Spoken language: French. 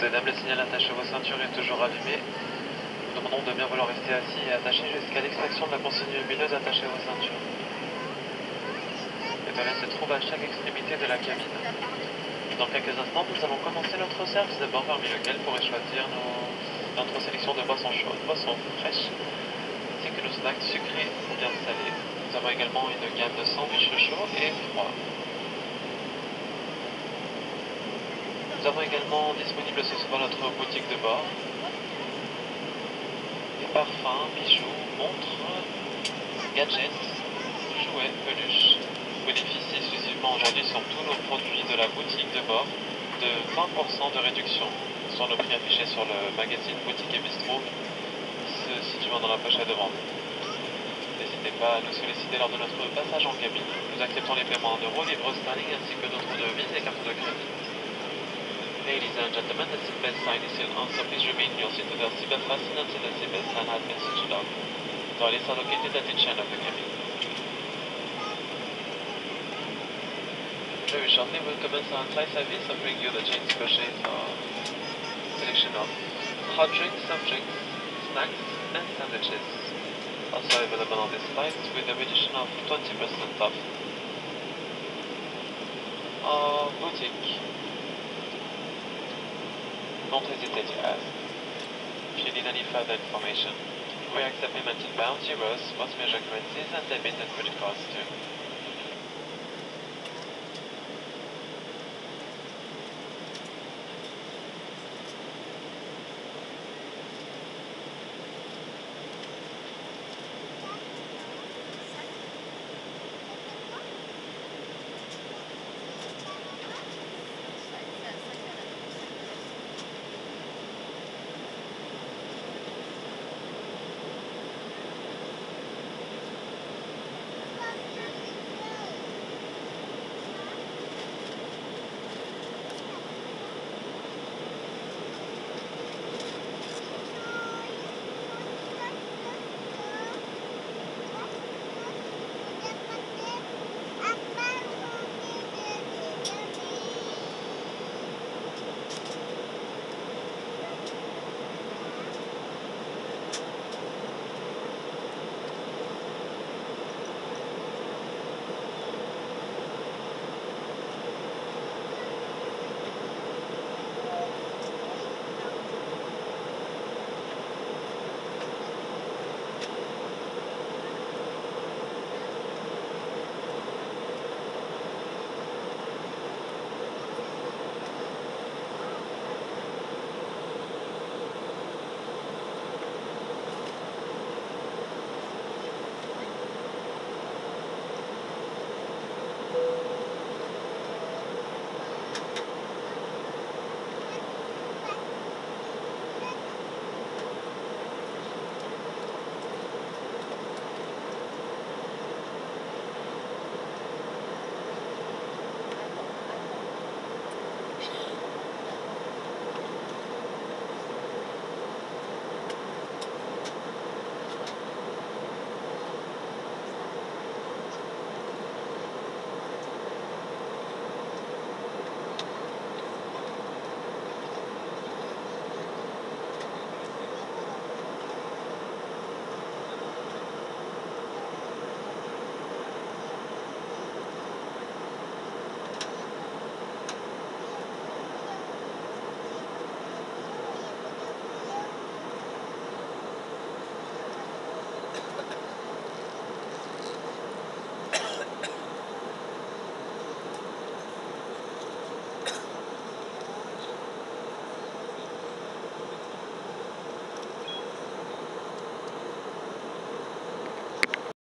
des dames, le signal attaché à vos ceintures est toujours allumé. Nous demandons de bien vouloir rester assis et attachés jusqu'à l'extraction de la consigne lumineuse attachée à vos ceintures. Les toilettes se trouvent à chaque extrémité de la cabine. Dans quelques instants, nous allons commencer notre service de bord parmi lequel pourrait choisir notre sélection de boissons chaudes, boissons fraîches, ainsi que nos snacks sucrés ou bien salés. Nous avons également une gamme de sandwichs chauds et froids. Nous avons également disponible ce soir notre boutique de bord. Des parfums, bijoux, montres, gadgets, jouets, peluches. Vous bénéficiez exclusivement aujourd'hui sur tous nos produits de la boutique de bord de 20% de réduction sur nos prix affichés sur le magazine Boutique et Bistrot se situant dans la pochette de vente. N'hésitez pas à nous solliciter lors de notre passage en cabine. Nous acceptons les paiements en euros, livres sterling ainsi que d'autres devises et cartes de crédit. Ladies and gentlemen, the seatbelt sign is still on, so please remain in your seat with your seatbelt fastened until the seatbelt sign has been switched off. Toilets are located at each end of the cabin. Very shortly, we'll commence our on-site service offering you the chance purchase our selection of hot drinks, soft drinks, snacks, and sandwiches. Also available on this flight with a reduction of 20% off. Our boutique. Don't hesitate to ask. If you need any further information, we accept payment in pounds, euros, most major currencies, and debit and credit cards too.